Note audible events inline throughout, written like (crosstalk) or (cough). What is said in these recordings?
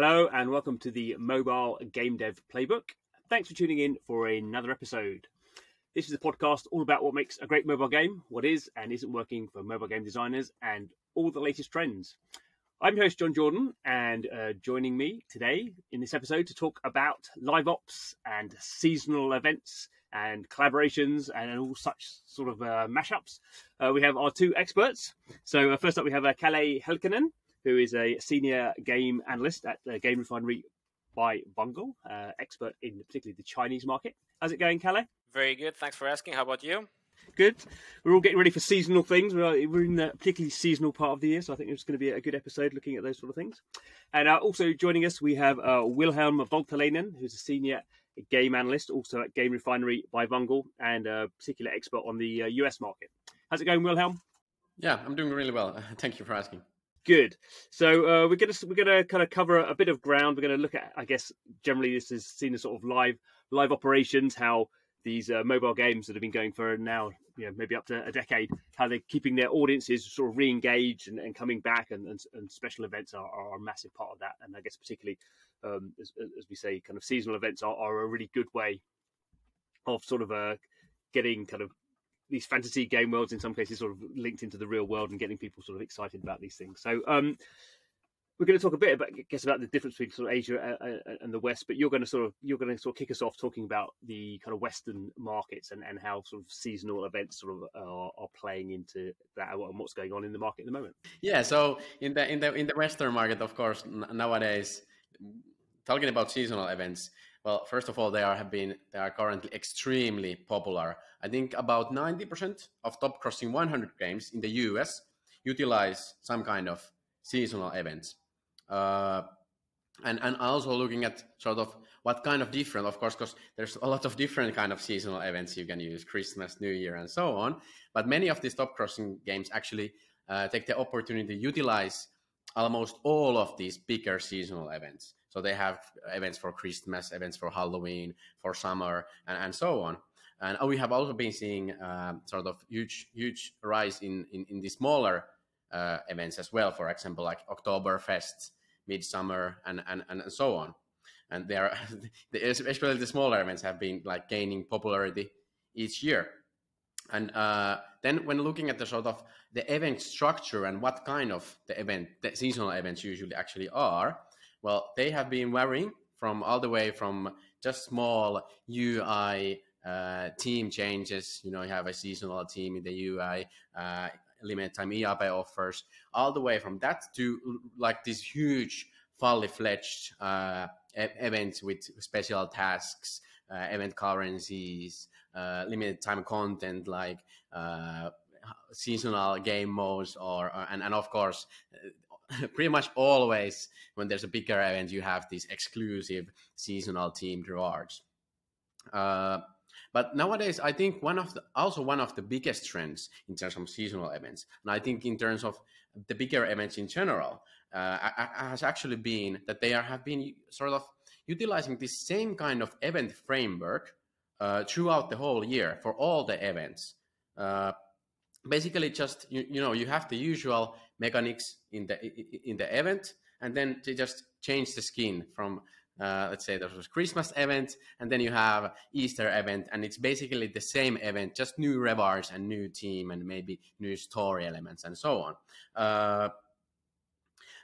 Hello, and welcome to the Mobile Game Dev Playbook. Thanks for tuning in for another episode. This is a podcast all about what makes a great mobile game, what is and isn't working for mobile game designers, and all the latest trends. I'm your host, Jon Jordan, and uh, joining me today in this episode to talk about live ops and seasonal events and collaborations and all such sort of uh, mashups. Uh, we have our two experts. So, uh, first up, we have uh, Kalle Heikkinen, who is a senior game analyst at the Game Refinery by Vungle, uh, expert in particularly the Chinese market. How's it going, Kalle? Very good. Thanks for asking. How about you? Good. We're all getting ready for seasonal things. We're, we're in the particularly seasonal part of the year, so I think it's going to be a good episode looking at those sort of things. And uh, also joining us, we have uh, Wilhelm Voutilainen, who's a senior game analyst, also at Game Refinery by Vungle, and a particular expert on the uh, US market. How's it going, Wilhelm? Yeah, I'm doing really well. (laughs) Thank you for asking. Good. So uh, we're gonna we're gonna kind of cover a bit of ground. We're gonna look at, I guess, generally this is seen as sort of live live operations, how these uh, mobile games that have been going for now, you know, maybe up to a decade, how they're keeping their audiences sort of re-engaged and, and coming back, and, and, and, special events are, are, a massive part of that. And I guess particularly, um, as, as, we say, kind of seasonal events are, are, a really good way of sort of uh, getting kind of these fantasy game worlds in some cases sort of linked into the real world and getting people sort of excited about these things. So um, we're going to talk a bit about, I guess, about the difference between sort of Asia uh, uh, uh, and the West. But you're going to sort of you're going to sort of kick us off talking about the kind of Western markets and, and how sort of seasonal events sort of are, are playing into that and what's going on in the market at the moment. Yeah. So in the in the in the Western market, of course, nowadays talking about seasonal events, well, first of all, they are have been they are currently extremely popular. I think about ninety percent of top grossing 100 games in the US utilize some kind of seasonal events. Uh, and and also looking at sort of what kind of different, of course, because there's a lot of different kind of seasonal events you can use, Christmas, New Year, and so on. But many of these top grossing games actually uh, take the opportunity to utilize almost all of these bigger seasonal events. So they have events for Christmas, events for Halloween, for summer, and, and so on. And we have also been seeing uh, sort of huge, huge rise in in, in the smaller uh, events as well. For example, like Oktoberfest, Midsummer, and and and so on. And they are, (laughs) especially the smaller events, have been like gaining popularity each year. And uh, then when looking at the sort of the event structure and what kind of the event, the seasonal events usually actually are, well, they have been varying from all the way from just small UI uh, team changes. You know, you have a seasonal team in the UI, uh, limited time IAP offers, all the way from that to like these huge, fully fledged uh, events with special tasks, uh, event currencies, uh, limited time content like uh, seasonal game modes, or and, and of course (laughs) pretty much always when there's a bigger event, you have these exclusive seasonal themed rewards. Uh, but nowadays, I think one of the also one of the biggest trends in terms of seasonal events, and I think in terms of the bigger events in general, uh, has actually been that they are, have been sort of utilizing this same kind of event framework uh, throughout the whole year for all the events. Uh, basically, just you, you know you have the usual mechanics in the in the event, and then they just change the skin from uh, let's say there was Christmas event, and then you have Easter event, and it's basically the same event, just new rewards and new team and maybe new story elements and so on. Uh,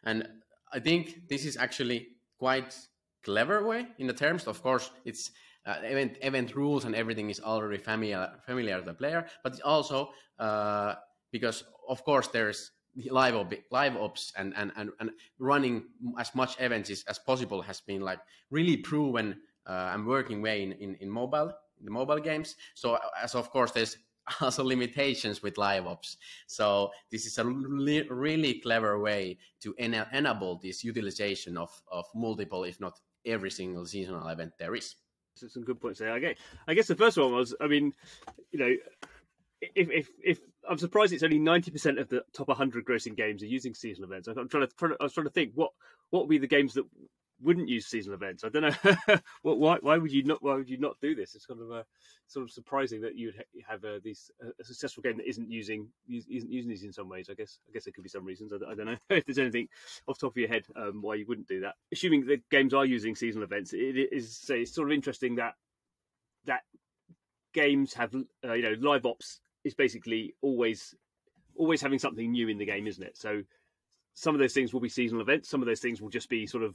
and I think this is actually quite clever way in the terms. Of course, it's uh, event event rules and everything is already familiar familiar to the player, but it's also uh, because of course there's live op, live ops and, and and and running as much events as possible has been like really proven uh, and working way in, in, in mobile the mobile games. So as of course there's (laughs) also limitations with live ops. So this is a really, really clever way to en- enable this utilization of of multiple if not every single seasonal event there is some good points there. I guess, I guess the first one was, I mean, you know, if if if I'm surprised it's only ninety percent of the top 100 grossing games are using seasonal events. I'm trying to, I was trying to think what what would be the games that wouldn't use seasonal events. I don't know (laughs) why. Why would you not? Why would you not do this? It's kind of a sort of surprising that you'd have a, these a successful game that isn't using isn't using these in some ways. I guess I guess there could be some reasons. I, I don't know (laughs) if there's anything off the top of your head um, why you wouldn't do that. Assuming that games are using seasonal events, it is it's sort of interesting that that games have uh, you know live ops is basically always always having something new in the game, isn't it? So some of those things will be seasonal events. Some of those things will just be sort of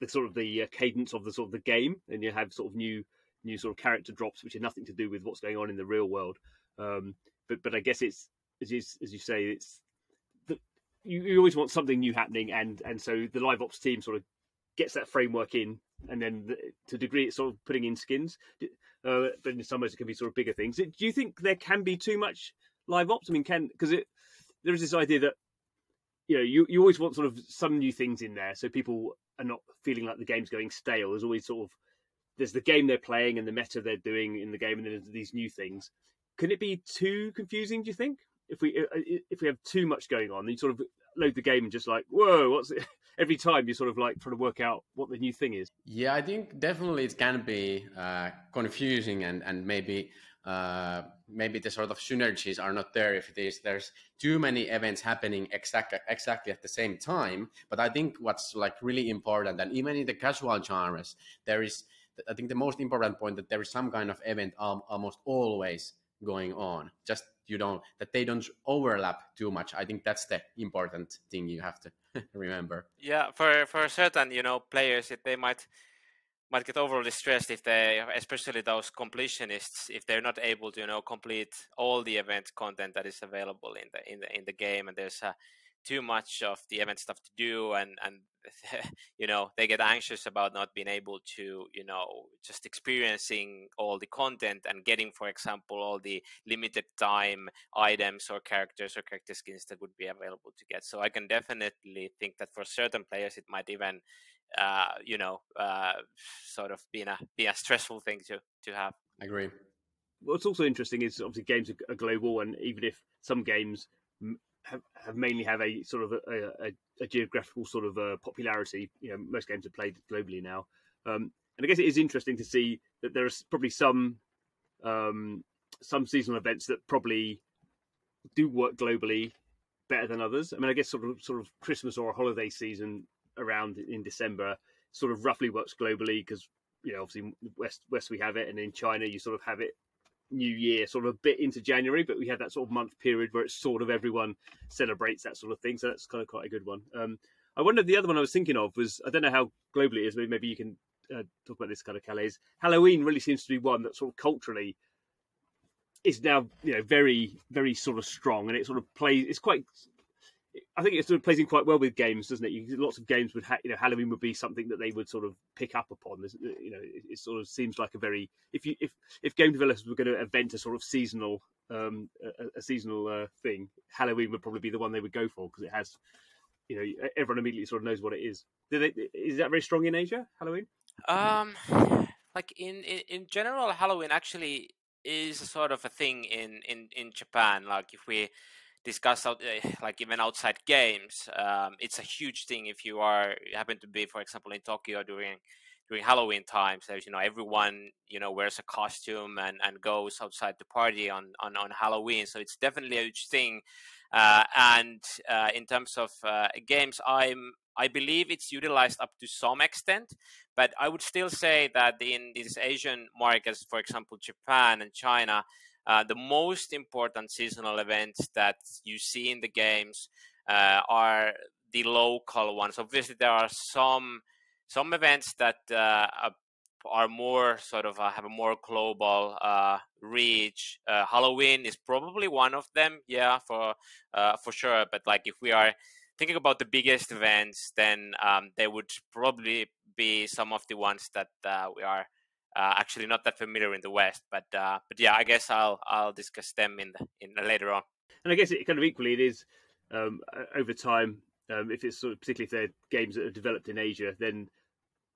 the sort of the uh, cadence of the sort of the game, and you have sort of new new sort of character drops, which have nothing to do with what's going on in the real world. Um, but but I guess it's as you, as you say, it's the, you, you always want something new happening, and and so the live ops team sort of gets that framework in, and then the, to a degree it's sort of putting in skins. Uh, but in some ways it can be sort of bigger things. Do you think there can be too much live ops? I mean, can because it there is this idea that you know you, you always want sort of some new things in there so people are not feeling like the game's going stale. There's always sort of there's the game they're playing and the meta they're doing in the game, and then there's these new things. Can it be too confusing? Do you think if we uh, if we have too much going on, you sort of load the game and just like whoa, what's it? (laughs) Every time you sort of like trying to work out what the new thing is. Yeah, I think definitely it can be uh, confusing and and maybe uh, maybe the sort of synergies are not there if it is there's too many events happening exactly exactly at the same time. But i think what's like really important and even in the casual genres there is i think the most important point that there is some kind of event um, almost always going on. Just you don't that they don't overlap too much. I think that's the important thing you have to (laughs) remember. Yeah for for certain you know players if they might might get overly stressed if they, especially those completionists, if they're not able to, you know, complete all the event content that is available in the in the in the game, and there's uh, too much of the event stuff to do, and and (laughs) you know they get anxious about not being able to, you know, just experiencing all the content and getting, for example, all the limited time items or characters or character skins that would be available to get. So I can definitely think that for certain players it might even uh, you know, uh, sort of being a be a stressful thing to to have. I agree. What's also interesting is obviously games are global, and even if some games have, have mainly have a sort of a, a, a geographical sort of uh, popularity, you know, most games are played globally now. Um, and I guess it is interesting to see that there are probably some um, some seasonal events that probably do work globally better than others. I mean, I guess sort of sort of Christmas or a holiday season around in December sort of roughly works globally because you know obviously west west we have it and in China you sort of have it New Year sort of a bit into January, but we have that sort of month period where it's sort of everyone celebrates that sort of thing. So that's kind of quite a good one. Um, I wonder the other one I was thinking of was I don't know how globally it is. Maybe you can uh, talk about this kind of Kalle. Halloween really seems to be one that sort of culturally is now you know very very sort of strong, and it sort of plays. It's quite I think it sort of plays in quite well with games, doesn't it? You, lots of games would, ha- you know, Halloween would be something that they would sort of pick up upon. There's, you know, it, it, sort of seems like a very if you if if game developers were going to invent a sort of seasonal um a, a seasonal uh, thing, Halloween would probably be the one they would go for because it has, you know, everyone immediately sort of knows what it is. They, is that very strong in Asia, Halloween? Um, like in, in in general, Halloween actually is sort of a thing in in in Japan. Like if we discuss out uh, (sighs) like even outside games um, it's a huge thing if you are happen to be for example in tokyo during during halloween times there's you know everyone you know wears a costume and and goes outside to party on on, on halloween so it's definitely a huge thing. Uh, and uh, in terms of uh, games i'm i believe it's utilized up to some extent but i would still say that in these asian markets for example japan and china uh, the most important seasonal events that you see in the games uh, are the local ones. Obviously, there are some some events that uh, are more sort of uh, have a more global uh, reach. Halloween is probably one of them, yeah, for for sure. But like if we are thinking about the biggest events, then um, they would probably be some of the ones that we are uh, actually not that familiar in the West. But uh, but yeah, I guess I'll I'll discuss them in the, in the later on. And I guess it kind of equally it is um, over time. Um, if it's sort of particularly if they're games that are developed in Asia, then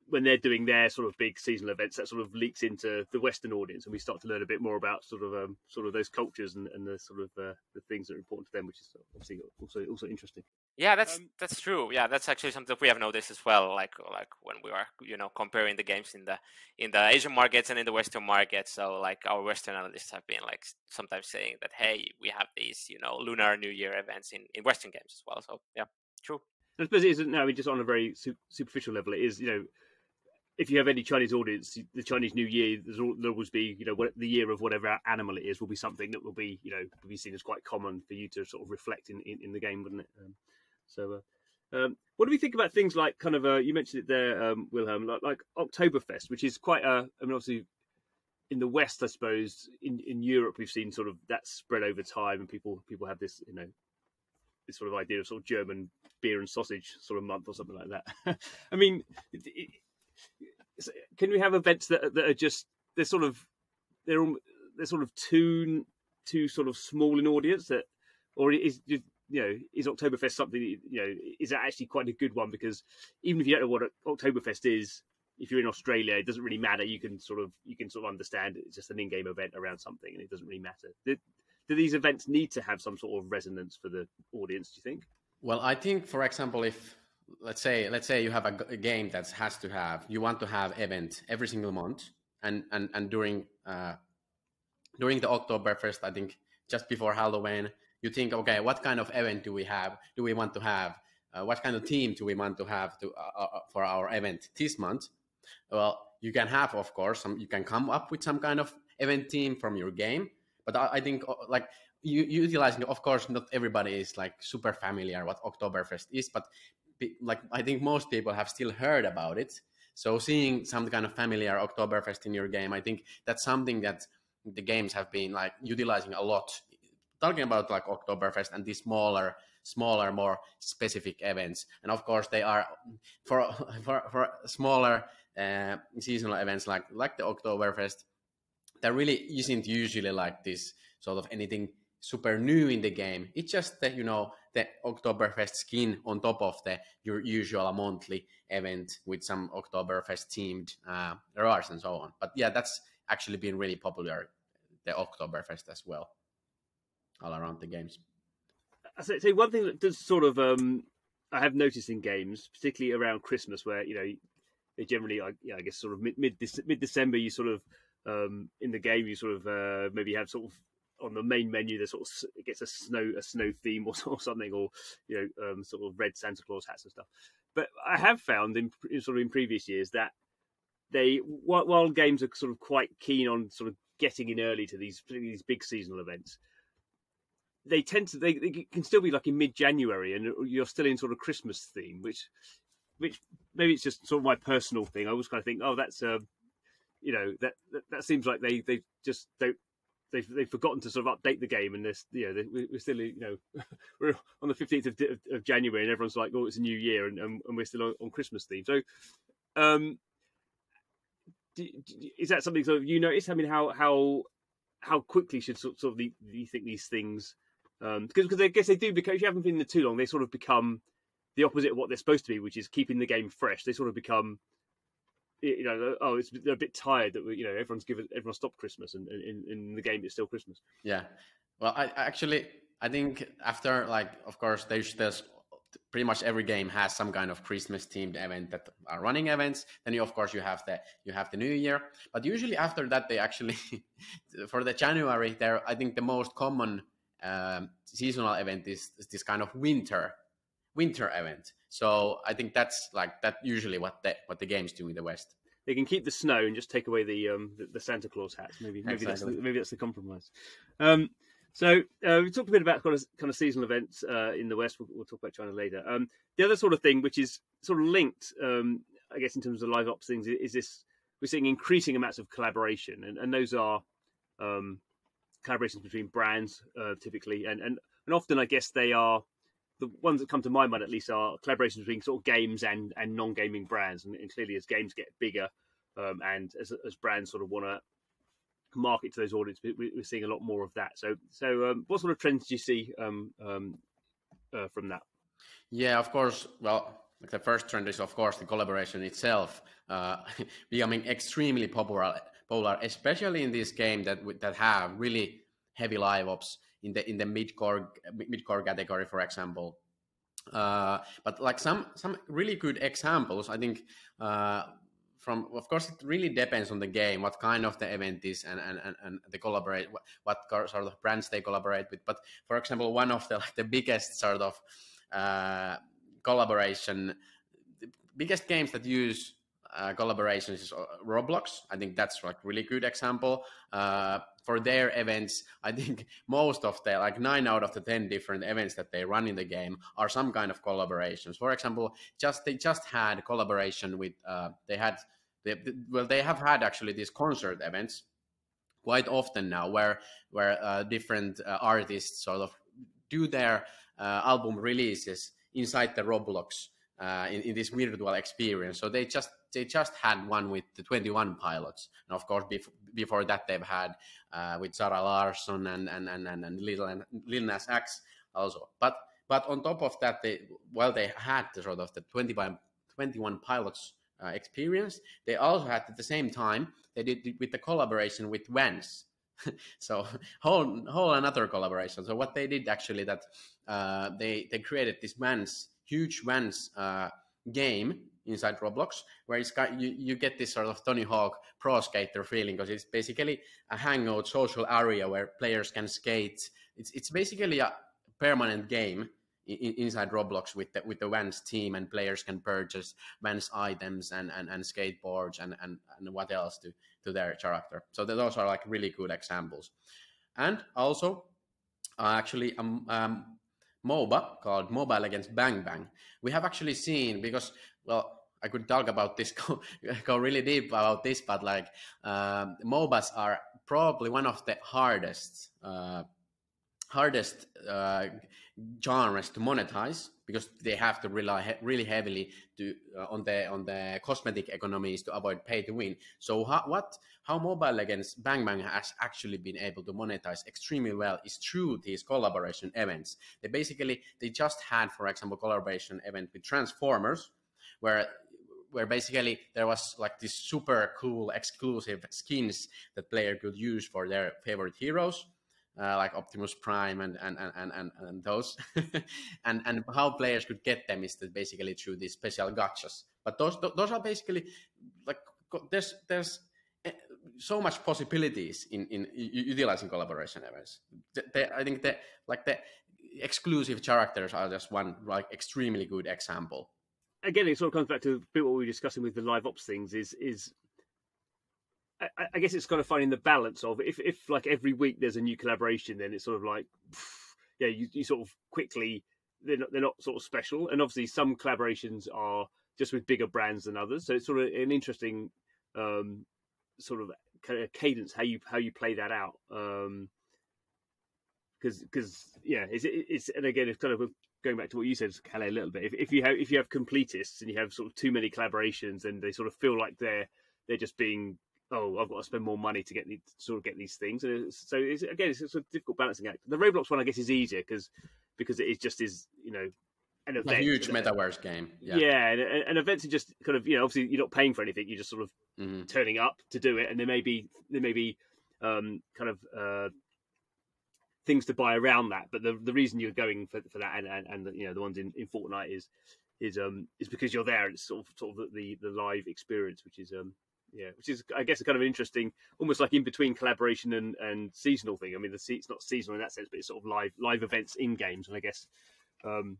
when they're doing their sort of big seasonal events, that sort of leaks into the Western audience, and we start to learn a bit more about sort of um, sort of those cultures and, and the sort of uh, the things that are important to them, which is obviously also also interesting. Yeah, that's um, that's true. Yeah, that's actually something we have noticed as well. Like like when we are you know comparing the games in the in the Asian markets and in the Western markets. So like our Western analysts have been like sometimes saying that hey, we have these you know Lunar New Year events in in Western games as well. So yeah, true. I suppose it isn't now. I mean, just on a very superficial level, it is you know if you have any Chinese audience, the Chinese New Year, there'll always be, you know, what, the year of whatever animal it is will be something that will be, you know, will be seen as quite common for you to sort of reflect in, in, in the game, wouldn't it? Um, so, uh, um, what do we think about things like kind of, uh, you mentioned it there, um, Wilhelm, like, like Oktoberfest, which is quite a, I mean, obviously in the West, I suppose, in, in Europe, we've seen sort of that spread over time and people, people have this, you know, this sort of idea of sort of German beer and sausage sort of month or something like that. (laughs) I mean, it, can we have events that that are just they're sort of they're they're sort of too too sort of small in audience that, or is you know is Oktoberfest something you know is that actually quite a good one because even if you don't know what Oktoberfest is, if you're in Australia, it doesn't really matter. You can sort of you can sort of understand it's just an in-game event around something, and it doesn't really matter. Do, do these events need to have some sort of resonance for the audience? Do you think? Well, I think, for example, if let's say let's say you have a, a, game that has to have you want to have event every single month and and and during uh, during the Oktoberfest, I think just before Halloween, you think, okay, what kind of event do we have? Do we want to have? Uh, what kind of team do we want to have to uh, uh, for our event this month? Well, you can have, of course, some. You can come up with some kind of event team from your game, but I, I think uh, like you, utilizing, of course, not everybody is like super familiar what Oktoberfest is, but like I think most people have still heard about it. So seeing some kind of familiar Oktoberfest in your game, I think that's something that the games have been like utilizing a lot. Talking about like Oktoberfest and these smaller, smaller, more specific events, and of course they are for for, for smaller uh, seasonal events like like the Oktoberfest. There really isn't usually like this sort of anything super new in the game. It's just that you know the Oktoberfest skin on top of the your usual monthly event with some Oktoberfest themed uh, and so on. But yeah, that's actually been really popular, the Oktoberfest as well, all around the games. I say, say one thing that does sort of um, I have noticed in games, particularly around Christmas, where you know they generally, I, yeah, I guess, sort of mid mid December, you sort of um, in the game, you sort of uh, maybe have sort of on the main menu there's sort of it gets a snow a snow theme or, (laughs) or something or you know um, sort of red Santa Claus hats and stuff. But I have found in, in sort of in previous years that they while, while, games are sort of quite keen on sort of getting in early to these these big seasonal events. They tend to they, they can still be like in mid January and you're still in sort of Christmas theme, which which maybe it's just sort of my personal thing. I always kind of think, oh, that's uh, you know that, that, that seems like they they just don't they've they've forgotten to sort of update the game, and this you know they, we're still you know we're on the fifteenth of, of, January, and everyone's like, oh, it's a new year, and and, and we're still on, on, Christmas theme. So, um, do, do, is that something sort of you notice? I mean, how how how quickly should sort, sort of the, you think these things? Because um, because I guess they do because you haven't been there too long, they sort of become the opposite of what they're supposed to be, which is keeping the game fresh. They sort of become you know, oh, it's they're a bit tired that we, you know everyone's given everyone stopped Christmas and in, the game it's still Christmas. Yeah, well, I actually I think after like of course there's there's pretty much every game has some kind of Christmas themed event that are running events. Then you of course you have the you have the New Year, but usually after that they actually (laughs) for the January there I think the most common um, seasonal event is, is this kind of winter winter event. So I think that's like that usually what the what the games do in the West. They can keep the snow and just take away the um the, the Santa Claus hats. Maybe maybe exactly. that's the, maybe that's the compromise. Um, so uh, we talked a bit about kind of, kind of seasonal events uh, in the West. We'll, we'll, talk about China later. Um, the other sort of thing, which is sort of linked, um, I guess, in terms of live ops things, is this: we're seeing increasing amounts of collaboration, and, and those are um, collaborations between brands uh, typically, and, and and often, I guess, they are the ones that come to my mind at least are collaborations between sort of games and and non-gaming brands. And, and clearly as games get bigger um, and as, as brands sort of want to market to those audiences we're seeing a lot more of that. So so um, what sort of trends do you see um, um, uh, from that? Yeah of course. Well the first trend is of course the collaboration itself. Uh, (laughs) becoming extremely popular popular especially in this game that that have really heavy live ops in the in the mid core mid core category, for example. Uh, but like some some really good examples, I think uh, from of course it really depends on the game, what kind of the event is, and and and, and the collaborate what, what sort of brands they collaborate with. But for example, one of the like the biggest sort of uh, collaboration, the biggest games that use uh, collaborations is uh, Roblox. I think that's like really good example. Uh, for their events, I think (laughs) most of the like nine out of the ten different events that they run in the game are some kind of collaborations. For example, just they just had collaboration with uh, they had they, well they have had actually these concert events quite often now where where uh, different uh, artists sort of do their album releases inside the Roblox uh, in, in, this virtual experience. So they just they just had one with the 21 pilots, and of course bef- before that they've had uh, with Zara Larsson and and and and, and Lil, Nas X also. But but on top of that, they while they had the sort of the 21 21 pilots uh, experience, they also had at the same time they did with the collaboration with Vans. (laughs) so whole whole another collaboration. So what they did actually that uh, they they created this Vans huge Vans uh, game inside Roblox, where it's got, you, you get this sort of Tony Hawk pro skater feeling because it's basically a hangout social area where players can skate. It's it's basically a permanent game in, inside Roblox with the, with the Vans team, and players can purchase Vans items and, and, and skateboards and, and, and what else to, to their character. So those are like really good examples. And also, uh, actually, um, um, MOBA called Mobile Legends Bang Bang. We have actually seen because well, I could talk about this, (laughs) go, go really deep about this, but like um, MOBAs are probably one of the hardest uh, hardest uh, genres to monetize because they have to rely he- really heavily to uh, on the on the cosmetic economies to avoid pay to win. So how, what how Mobile Legends Bang Bang has actually been able to monetize extremely well is through these collaboration events. They basically they just had, for example, collaboration event with Transformers, where where basically there was like this super cool exclusive skins that player could use for their favorite heroes uh, like Optimus Prime and and and and, and those, (laughs) and and how players could get them is that basically through these special gachas. But those those are basically like there's there's eh, so much possibilities in in utilizing collaboration events. I think that like the exclusive characters are just one like extremely good example. Again, it sort of comes back to a bit what we were discussing with the live ops things. Is is I, I, guess it's kind of finding the balance of if, if like every week there's a new collaboration, then it's sort of like, (sighs) yeah, you, you sort of quickly they're not they're not sort of special, and obviously some collaborations are just with bigger brands than others. So it's sort of an interesting um, sort of cadence how you how you play that out. Um, because because yeah, it's, it's and again it's kind of going back to what you said, Kalle, a little bit. If, if you have if you have completists and you have sort of too many collaborations, and they sort of feel like they're they're just being oh, I've got to spend more money to get these, sort of get these things. And it's, so it's, again, it's, a difficult balancing act. The Roblox one, I guess, is easier because because it is just is you know an event, a huge metaverse game. Yeah, yeah, and, and events are just kind of you know obviously you're not paying for anything. You're just sort of mm-hmm. turning up to do it, and there may be there may be um, kind of uh, things to buy around that. But the the reason you're going for, for that and, and, and you know the ones in, in Fortnite is is um is because you're there. It's sort of sort of the the live experience, which is um yeah, which is I guess a kind of interesting, almost like in between collaboration and, and seasonal thing. I mean, the it's not seasonal in that sense, but it's sort of live live events in games, and I guess um,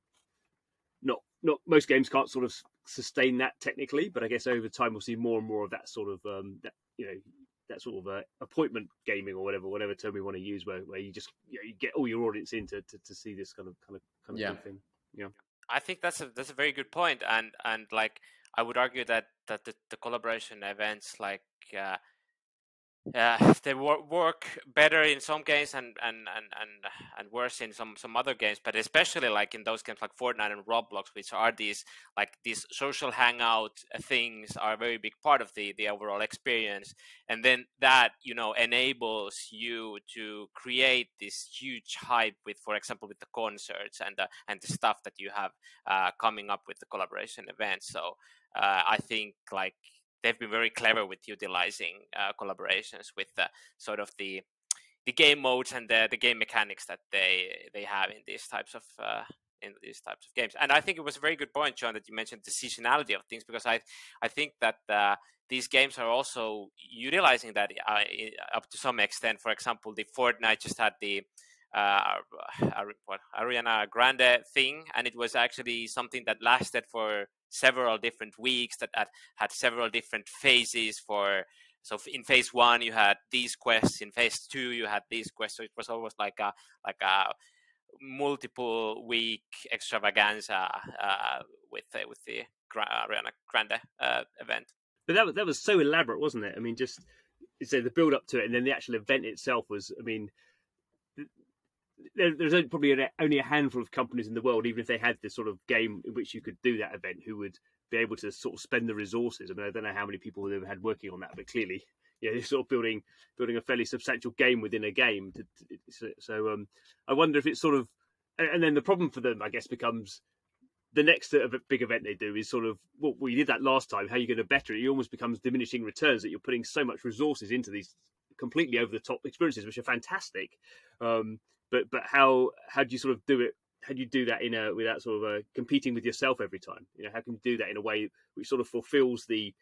not not most games can't sort of sustain that technically, but I guess over time we'll see more and more of that sort of um, that you know that sort of uh, appointment gaming or whatever whatever term we want to use, where, where you just you, know, you get all your audience in to, to, to, see this kind of kind of kind of yeah. thing. Yeah, I think that's a that's a very good point, and and like I would argue that that the, the collaboration events like uh, uh, (laughs) they wor- work better in some games and, and, and, and, and worse in some, some other games, but especially like in those games like Fortnite and Roblox, which are these like these social hangout things are a very big part of the, the overall experience. And then that, you know, enables you to create this huge hype with, for example, with the concerts and the, and the stuff that you have uh, coming up with the collaboration events. So uh, I think like they've been very clever with utilizing uh, collaborations with the sort of the the game modes and the, the game mechanics that they they have in these types of uh, in these types of games. And I think it was a very good point, Jon, that you mentioned the seasonality of things because I I think that uh, these games are also utilizing that uh, up to some extent. For example, the Fortnite just had the uh, Ariana Grande thing, and it was actually something that lasted for several different weeks, that had, had several different phases for. So in phase one, you had these quests. In phase two, you had these quests. So it was almost like a like a multiple week extravaganza uh, with uh, with the Ariana Grande uh, event. But that was that was so elaborate, wasn't it? I mean, just so the build up to it, and then the actual event itself was. I mean, there, there's only, probably only a handful of companies in the world, even if they had this sort of game in which you could do that event, who would be able to sort of spend the resources. I mean, I don't know how many people they've had working on that, but clearly, (laughs) yeah, they're sort of building building a fairly substantial game within a game. To, to, so, so um, I wonder if it's sort of, and then the problem for them, I guess, becomes the next big event they do is sort of well, we did that last time. How are you going to better it? It almost becomes diminishing returns that you're putting so much resources into these completely over the top experiences, which are fantastic. Um, but but how how do you sort of do it? How do you do that in a without sort of uh, competing with yourself every time? You know, how can you do that in a way which sort of fulfills the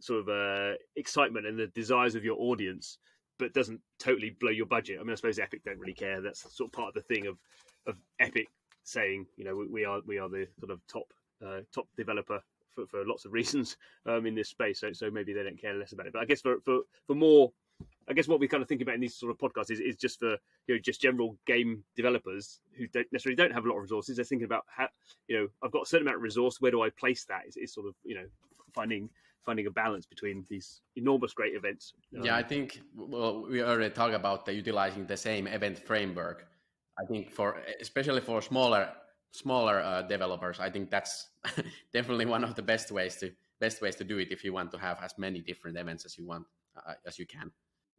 sort of uh, excitement and the desires of your audience, but doesn't totally blow your budget? I mean, I suppose Epic don't really care. That's sort of part of the thing of of Epic saying, you know, we, we are we are the sort of top uh, top developer for, for lots of reasons um, in this space. So so maybe they don't care less about it. But I guess for for, for more, I guess what we kind of think about in these sort of podcasts is, is just for you know just general game developers who don't necessarily don't have a lot of resources. They're thinking about how you know I've got a certain amount of resource. Where do I place that? It's, it's sort of you know finding finding a balance between these enormous great events. Um, yeah, I think well we already talked about the utilizing the same event framework I think for especially for smaller smaller uh, developers, I think that's (laughs) definitely one of the best ways to best ways to do it if you want to have as many different events as you want uh, as you can.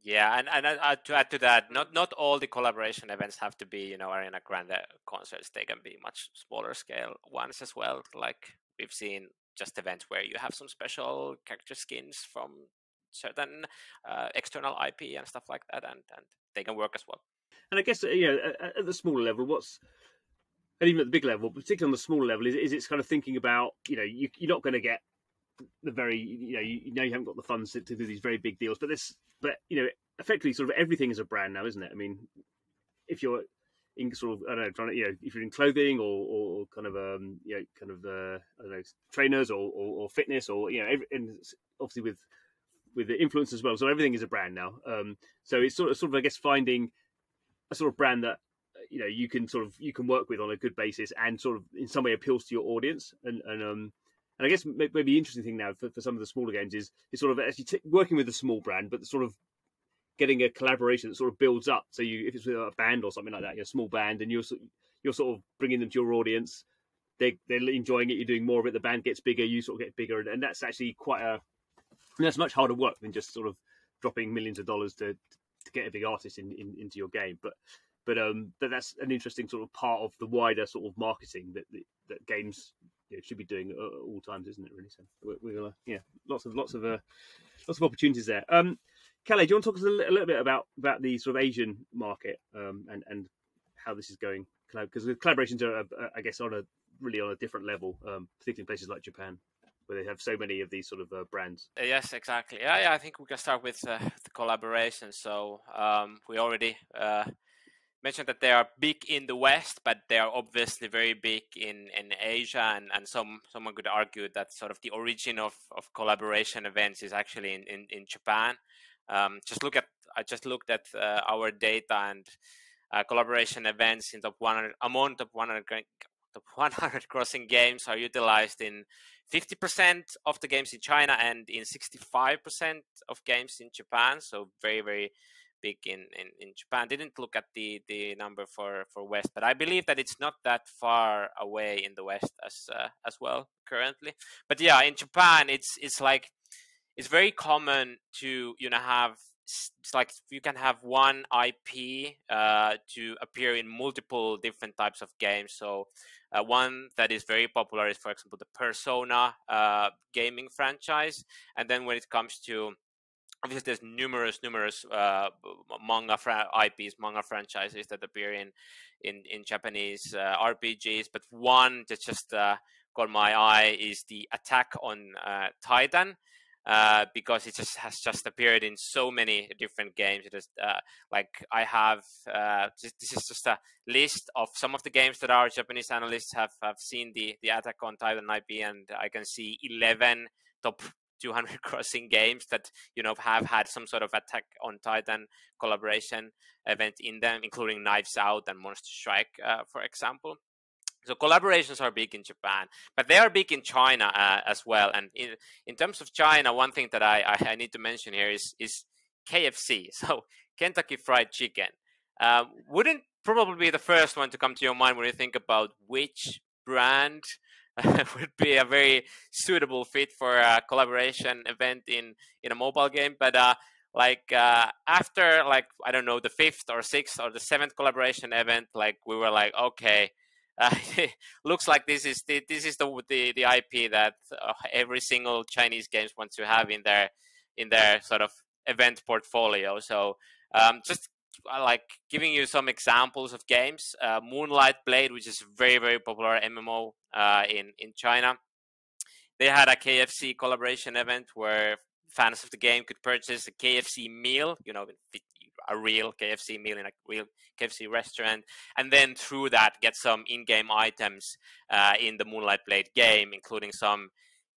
Yeah, and, and uh, to add to that, not not all the collaboration events have to be you know Ariana Grande concerts. They can be much smaller scale ones as well. Like we've seen just events where you have some special character skins from certain uh, external IP and stuff like that, and and they can work as well. And I guess you know at, at the smaller level, what's and even at the big level, particularly on the smaller level, is, is it's kind of thinking about you know you, are not going to get the very you know you, you, know you haven't got the funds to, to, do these very big deals, but this but you know effectively sort of everything is a brand now, isn't it? I mean, if you're in sort of I don't know trying to you know if you're in clothing or, or, kind of um you know kind of uh, I don't know trainers or, or, or fitness or you know every, and obviously with with the influence as well, so everything is a brand now. Um, so it's sort of sort of I guess finding a sort of brand that you know you can sort of you can work with on a good basis and sort of in some way appeals to your audience and and um and I guess maybe the interesting thing now for, for some of the smaller games is is sort of actually t- working with a small brand, but sort of getting a collaboration that sort of builds up. So you, if it's with a band or something like that, you're a small band, and you're you're sort of bringing them to your audience. They they're enjoying it. You're doing more of it. The band gets bigger. You sort of get bigger, and, and that's actually quite a that's much harder work than just sort of dropping millions of dollars to to get a big artist in, in into your game. But but um, but that's an interesting sort of part of the wider sort of marketing that that, that games know, should be doing at all times, isn't it? Really. So we're, we're yeah, lots of lots of uh, lots of opportunities there. Um, Kalle, do you want to talk us a little, bit about about the sort of Asian market um, and and how this is going? Because the collaborations are, I guess, on a really on a different level, um, particularly in places like Japan where they have so many of these sort of uh, brands. Yes, exactly. Yeah, yeah. I think we can start with uh, the collaboration. So um, we already uh, mentioned that they are big in the West, but they are obviously very big in, in Asia, and, and some someone could argue that sort of the origin of, of collaboration events is actually in, in, in Japan. Um, just look at I just looked at uh, our data and uh, collaboration events in top 100 among top 100 top 100 (laughs) grossing games are utilized in 50% of the games in China and in 65% of games in Japan. So very, very big in, in, in Japan. Didn't look at the, the number for, for West, but I believe that it's not that far away in the West as uh, as well currently. But yeah, in Japan, it's it's like it's very common to you know have it's like you can have one IP uh, to appear in multiple different types of games. So uh, one that is very popular is, for example, the Persona uh, gaming franchise. And then when it comes to obviously there's numerous numerous uh, manga fra- IPs, manga franchises that appear in in in Japanese uh, RPGs, but one that just uh, caught my eye is the Attack on uh, Titan. Uh, because it just has just appeared in so many different games. It is uh, like I have. This, this, is just a list of some of the games that our Japanese analysts have have seen the the Attack on Titan IP, and I can see eleven top 200 (laughs) grossing games that you know have had some sort of attack on titan collaboration event in them including knives out and monster strike uh, for example. So collaborations are big in japan but they are big in china uh, as well. And in, in terms of china one thing that I, I, need to mention here is is kfc (laughs) so kentucky fried chicken. Um, wouldn't probably be the first one to come to your mind when you think about which brand (laughs) would be a very suitable fit for a collaboration event in in a mobile game. But uh, like uh, after like I don't know the fifth or sixth or the seventh collaboration event, like we were like, okay, uh, (laughs) looks like this is the, this is the the, the IP that uh, every single Chinese games wants to have in their in their sort of event portfolio. So um, just like giving you some examples of games. Uh, Moonlight Blade, which is very very popular MMO uh, in in China, they had a KFC collaboration event where fans of the game could purchase a KFC meal, you know, a real KFC meal in a real KFC restaurant, and then through that get some in-game items uh, in the Moonlight Blade game, including some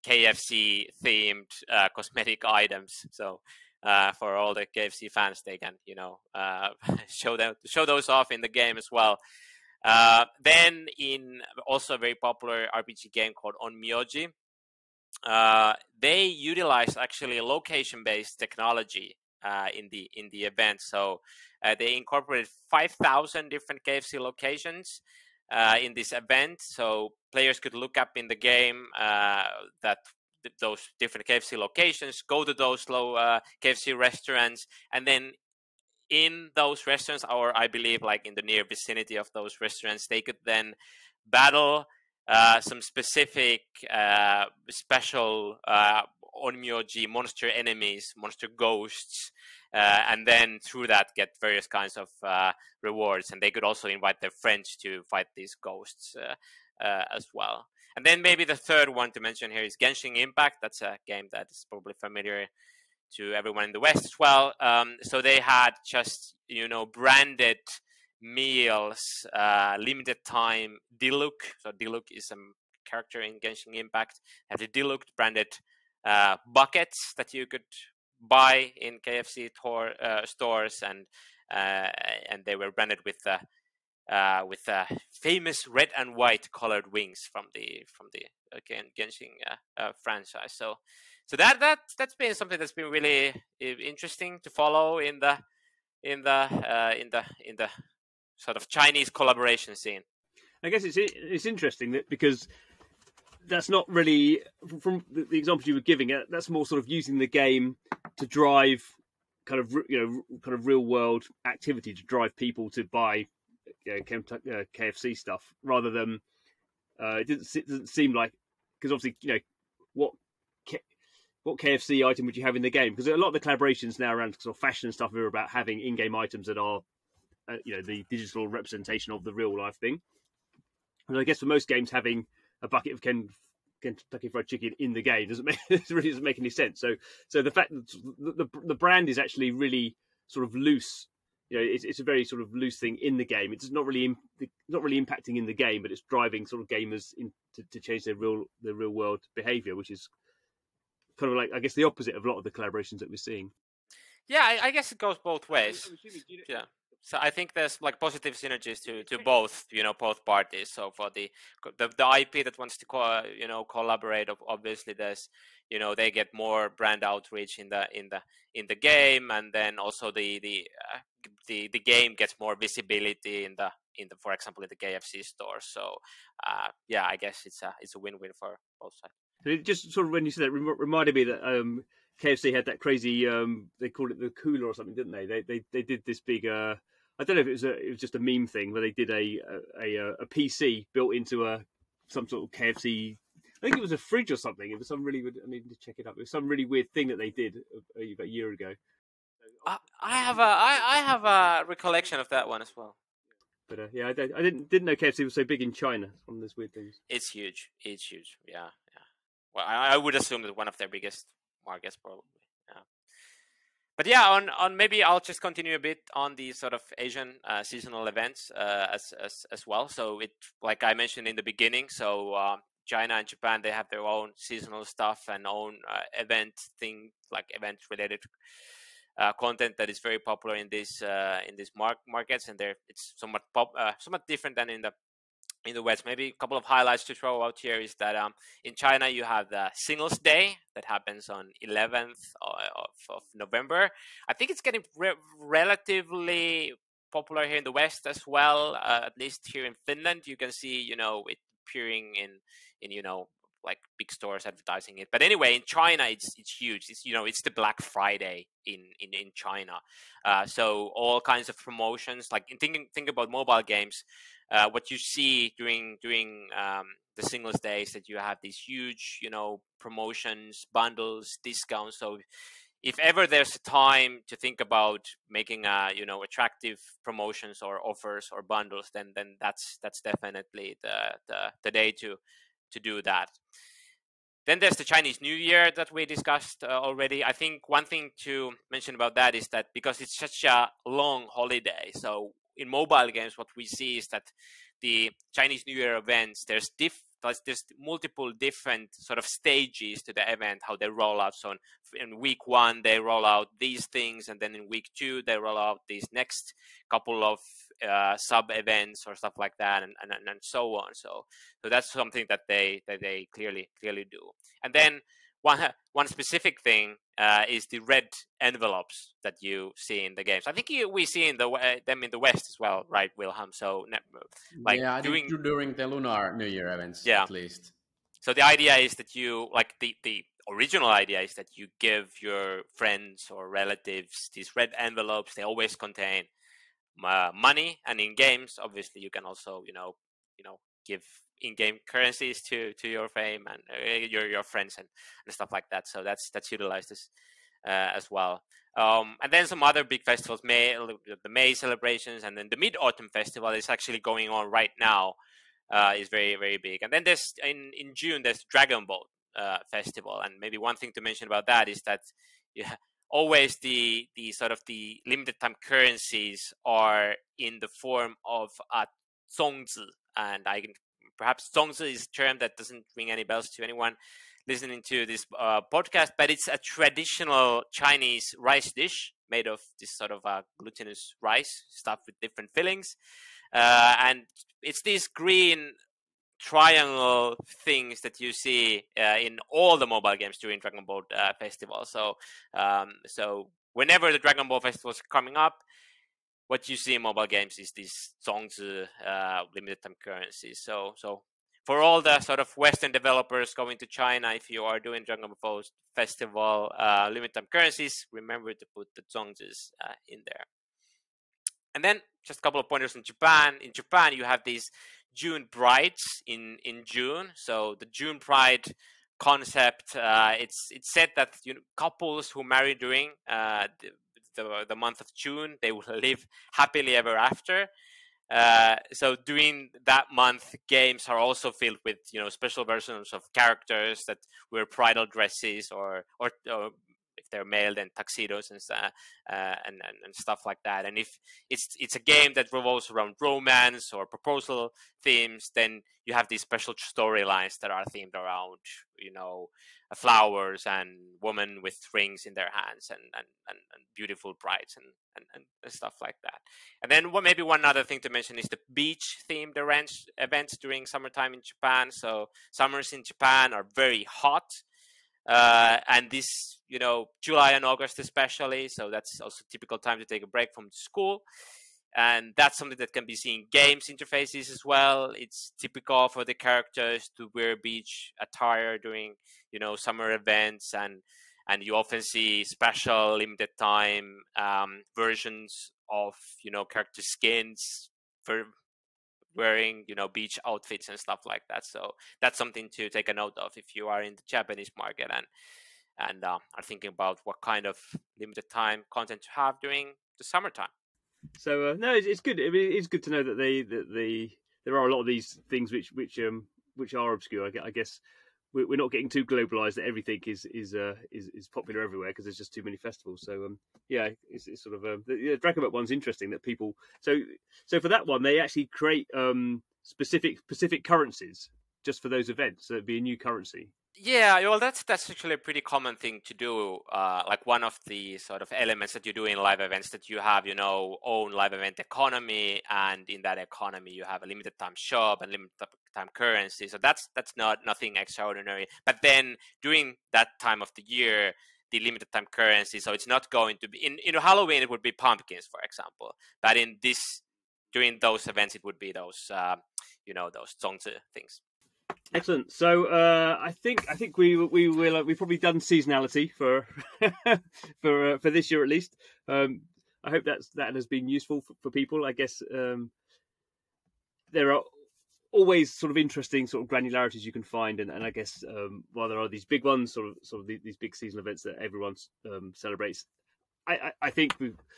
KFC themed uh, cosmetic items. So uh, for all the KFC fans, they can you know uh, (laughs) show them show those off in the game as well. Uh, then in also a very popular RPG game called Onmyoji, uh, they utilize actually location-based technology uh, in the in the event. So uh, they incorporated 5,000 different KFC locations in this event. So players could look up in the game that those different KFC locations, go to those low uh, KFC restaurants, and then in those restaurants, or I believe like in the near vicinity of those restaurants, they could then battle uh, some specific uh, special uh, Onmyoji monster enemies, monster ghosts, uh, and then through that get various kinds of uh, rewards. And they could also invite their friends to fight these ghosts uh, uh as well. And then maybe the third one to mention here is Genshin Impact. That's a game that is probably familiar to everyone in the West as well. Um, so they had just you know branded meals, uh, limited time Diluc. So Diluc is a character in Genshin Impact. Have the Diluc branded uh, buckets that you could buy in KFC tor- uh, stores, and uh, and they were branded with the uh, with uh, famous red and white colored wings from the from the again Genshin uh, uh, franchise. So so that that that's been something that's been really interesting to follow in the in the uh, in the in the sort of Chinese collaboration scene. I guess it's it's interesting that because that's not really from the examples you were giving. Uh, that's more sort of using the game to drive kind of you know kind of real world activity to drive people to buy uh, KFC stuff rather than uh, it doesn't, it doesn't seem like because obviously you know what what KFC item would you have in the game? Because a lot of the collaborations now around sort of fashion and stuff are about having in-game items that are uh, you know the digital representation of the real life thing. And I guess for most games, having a bucket of Ken, Kentucky Fried Chicken in the game doesn't (laughs) make really doesn't make any sense. So so the fact that the, the, the brand is actually really sort of loose you know, it's, it's a very sort of loose thing in the game. It's not really not really impacting in the game, but it's driving sort of gamers in, to, to change their real their real world behavior, which is kind of like I guess the opposite of a lot of the collaborations that we're seeing. Yeah, I, I guess it goes both ways. Yeah. So I think there's like positive synergies to, to both, you know, both parties. So for the the, the IP that wants to co- you know collaborate, obviously there's you know they get more brand outreach in the in the in the game, and then also the the uh, the the game gets more visibility in the in the for example in the KFC store. So uh, yeah, I guess it's a it's a win win for both sides. It just sort of when you said that reminded me that um, KFC had that crazy um, they called it the cooler or something, didn't they? They they they did this big. Uh, I don't know if it was a, it was just a meme thing where they did a a, a, a PC built into a some sort of KFC I think it was a fridge or something. It was some really. Weird, I need to check it up. It was some really weird thing that they did a, a year ago. I, I have a I, I have a recollection of that one as well. But uh, yeah, I, I, didn't didn't know KFC was so big in China. It's one of those weird things. It's huge. It's huge. Yeah, yeah. Well, I, I would assume that one of their biggest markets, probably. But yeah, on on maybe I'll just continue a bit on the sort of Asian uh, seasonal events uh, as, as as well. So it, like I mentioned in the beginning, so uh, China and Japan they have their own seasonal stuff and own uh, event thing like event related uh, content that is very popular in these uh, in these mar- markets, and there it's somewhat pop, somewhat different than in the in the West. Maybe a couple of highlights to throw out here is that um, in China you have the Singles Day that happens on 11th of, of November. I think it's getting re- relatively popular here in the West as well. Uh, at least here in Finland, you can see you know it appearing in in you know like big stores advertising it. But anyway, in China, it's it's huge. It's you know it's the Black Friday in in in China. Uh, so all kinds of promotions. Like in thinking think about mobile games, uh, what you see during during um, the singles days that you have these huge you know promotions, bundles, discounts. So if ever there's a time to think about making a you know attractive promotions or offers or bundles then then that's that's definitely the the, the day to to do that. Then there's the Chinese New Year that we discussed uh, already. I think one thing to mention about that is that because it's such a long holiday, so in mobile games, what we see is that the Chinese New Year events, there's diff there's multiple different sort of stages to the event how they roll out. So in week one they roll out these things and then in week two they roll out these next couple of uh, sub events or stuff like that and, and, and so on. So so that's something that they that they clearly clearly do. And then one one specific thing uh, is the red envelopes that you see in the games. I think you, we see in the them in the West as well, right, Wilhelm? So like yeah, during during the Lunar New Year events, yeah. at least. So the idea is that you like the the original idea is that you give your friends or relatives these red envelopes. They always contain uh, money, and in games, obviously, you can also you know you know give in-game currencies to to your fame and uh, your your friends and, and stuff like that. So that's that's utilized as uh, as well. Um, and then some other big festivals, May the May celebrations, and then the Mid Autumn Festival is actually going on right now. Uh, is very very big. And then there's in in June there's Dragon Boat uh, Festival, and maybe one thing to mention about that is that (laughs) yeah, always the the sort of the limited time currencies are in the form of a zongzi, and I can perhaps zongzi is a term that doesn't ring any bells to anyone listening to this uh, podcast, but it's a traditional Chinese rice dish made of this sort of uh, glutinous rice stuffed with different fillings. Uh, and it's these green triangle things that you see uh, in all the mobile games during Dragon Boat uh, Festival. So, um, so whenever the Dragon Boat Festival is coming up, what you see in mobile games is these zongzi uh, limited time currencies. So, so for all the sort of Western developers going to China, if you are doing Dragon Boat Festival uh, limited time currencies, remember to put the zongzis uh, in there. And then just a couple of pointers in Japan. In Japan, you have these June brides in in June. So the June bride concept, uh, it's it's said that you know, couples who marry during uh, the, the, month of June, they will (laughs) live happily ever after. Uh, so during that month, games are also filled with you know special versions of characters that wear bridal dresses or or, or they're male, then tuxedos and, uh, and, and and stuff like that. And if it's it's a game that revolves around romance or proposal themes, then you have these special storylines that are themed around you know flowers and women with rings in their hands and and, and, and beautiful brides and, and, and stuff like that. And then what maybe one other thing to mention is the beach themed events during summertime in Japan. So summers in Japan are very hot. Uh, and this, you know, July and August especially, so that's also typical time to take a break from school and that's something that can be seen in games interfaces as well it's typical for the characters to wear beach attire during you know summer events and and you often see special limited time um, versions of you know character skins for wearing you know beach outfits and stuff like that. So that's something to take a note of if you are in the Japanese market and and uh, are thinking about what kind of limited time content to have during the summertime. So uh, no, it's, it's good. I mean, it's good to know that they that the there are a lot of these things which which um which are obscure. I, guess we're not getting too globalized that everything is is uh, is, is popular everywhere because there's just too many festivals. So um, yeah, it's, it's sort of um, the Dragon Boat one's interesting that people so so for that one they actually create um, specific specific currencies just for those events. So it'd be a new currency. Yeah, well, that's that's actually a pretty common thing to do. Uh, like one of the sort of elements that you do in live events that you have, you know, own live event economy, and in that economy you have a limited time shop and limited time currency. So that's that's not nothing extraordinary. But then during that time of the year, the limited time currency, so it's not going to be in in Halloween it would be pumpkins, for example. But in this during those events it would be those uh, you know those zongzi things. Excellent. So uh, I think I think we we will uh, we've probably done seasonality for (laughs) for uh, for this year at least. Um, I hope that's that has been useful for, for people. I guess um, there are always sort of interesting sort of granularities you can find, and, and I guess um, while there are these big ones, sort of sort of these big seasonal events that everyone um, celebrates, I, I think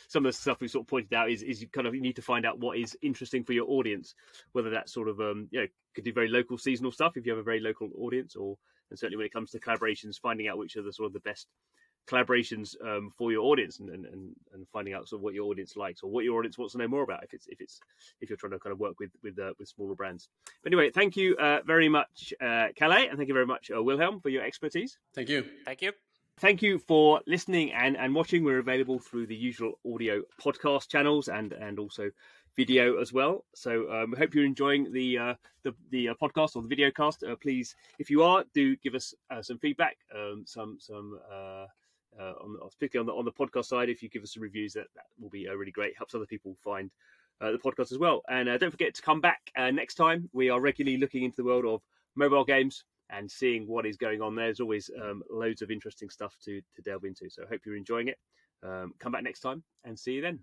some of the stuff we sort of pointed out is, is you kind of you need to find out what is interesting for your audience, whether that's sort of um, you know could do very local seasonal stuff if you have a very local audience, or and certainly when it comes to collaborations, finding out which are the sort of the best collaborations um, for your audience and, and, and finding out sort of what your audience likes or what your audience wants to know more about if it's if it's if you're trying to kind of work with with uh, with smaller brands. But anyway, thank you uh, very much, uh, Kalle, and thank you very much, uh, Wilhelm, for your expertise. Thank you. Thank you. Thank you for listening and, and watching. We're available through the usual audio podcast channels and, and also video as well. So um, hope you're enjoying the uh, the, the uh, podcast or the video cast. Uh, please, if you are, do give us uh, some feedback, um, some some uh, uh, on particularly on the on the podcast side. If you give us some reviews, that that will be really great. Helps other people find the podcast as well. And don't forget to come back next time. We are regularly looking into the world of mobile games and seeing what is going on. There's always um, loads of interesting stuff to to delve into. So I hope you're enjoying it. Um, come back next time and see you then.